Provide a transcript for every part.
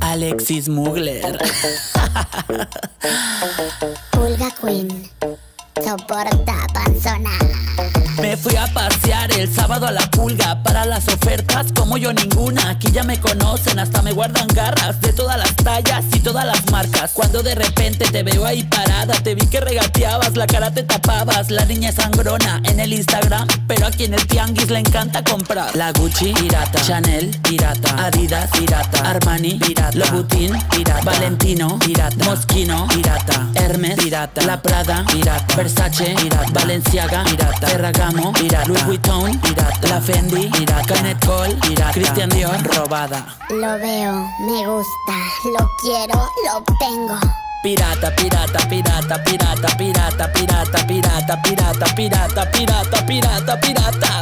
Alexis Mugler. Pulga Queen. Soporta panzona. Me fui a el sábado a la pulga para las ofertas como yo ninguna. Aquí ya me conocen, hasta me guardan garras de todas las tallas y todas las marcas. Cuando de repente te veo ahí parada, te vi que regateabas, la cara te tapabas. La niña sangrona en el Instagram, pero aquí en el tianguis le encanta comprar. La Gucci, pirata. Chanel, pirata. Adidas, pirata. Armani, pirata. Louboutin, pirata. Valentino, pirata. Moschino, pirata. Hermes, pirata. La Prada, pirata. Versace, pirata. Valenciaga, pirata. Ferragamo, pirata. Louis Vuitton, pirata. La Fendi, pirata. Kenneth Cole, pirata. Christian Dior, robada. Lo veo, me gusta, lo quiero, lo obtengo. Pirata, pirata, pirata, pirata, pirata, pirata, pirata, pirata, pirata, pirata, pirata, pirata, pirata.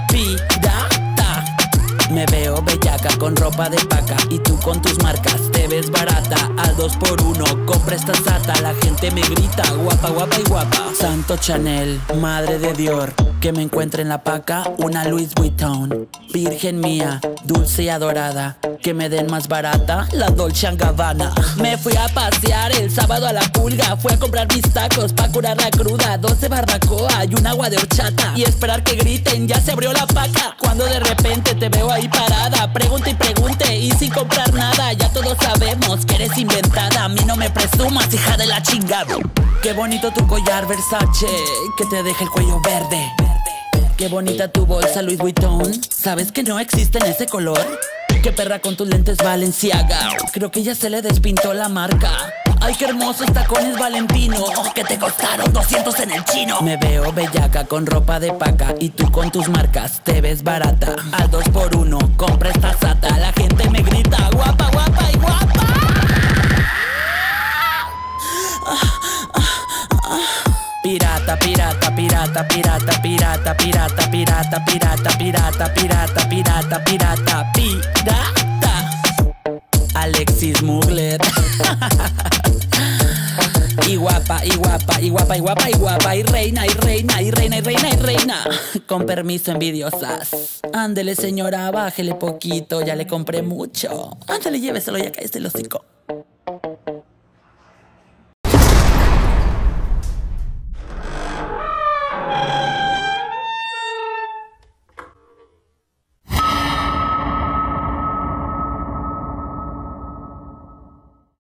Me veo bellaca con ropa de paca y tú con tus marcas. Te ves barata al 2 por 1 compra esta sata. La gente me grita guapa guapa y guapa. Santo Chanel madre de Dior que me encuentre en la paca una Louis Vuitton. Virgen mía dulce y adorada que me den más barata la Dolce Gabbana. Me fui a pasear el sábado a la pulga fui a comprar mis tacos pa curar la cruda. Dos de barbacoa y un agua de horchata. Y esperar que griten ya se abrió la paca. Cuando de repente te veo ahí parada pregunte y pregunte y sin comprar nada ya todos sabemos que eres inventada. A mí no me presumas hija de la chingada. Qué bonito tu collar Versace que te deja el cuello verde. Qué bonita tu bolsa Louis Vuitton. ¿Sabes que no existe en ese color? Qué perra con tus lentes Valenciaga Creo que ya se le despintó la marca Ay, qué hermosos tacones Valentino Que te costaron 200 en el chino Me veo bellaca con ropa de paca Y tú con tus marcas te ves barata Al 2 por 1 compra esta sata La gente me grita guapa, guapa y guapa Pirata, pirata, pirata, pirata, pirata, pirata, pirata, pirata, pirata, pirata, pirata, pirata, pirata. Mugler. Y guapa, y guapa, y guapa, y guapa, y guapa, y reina, y reina, y reina, y reina, y reina. Con permiso, envidiosas. Ándele, señora, bájele poquito, ya le compré mucho. Ándele, lléveselo, ya caíste el hocico.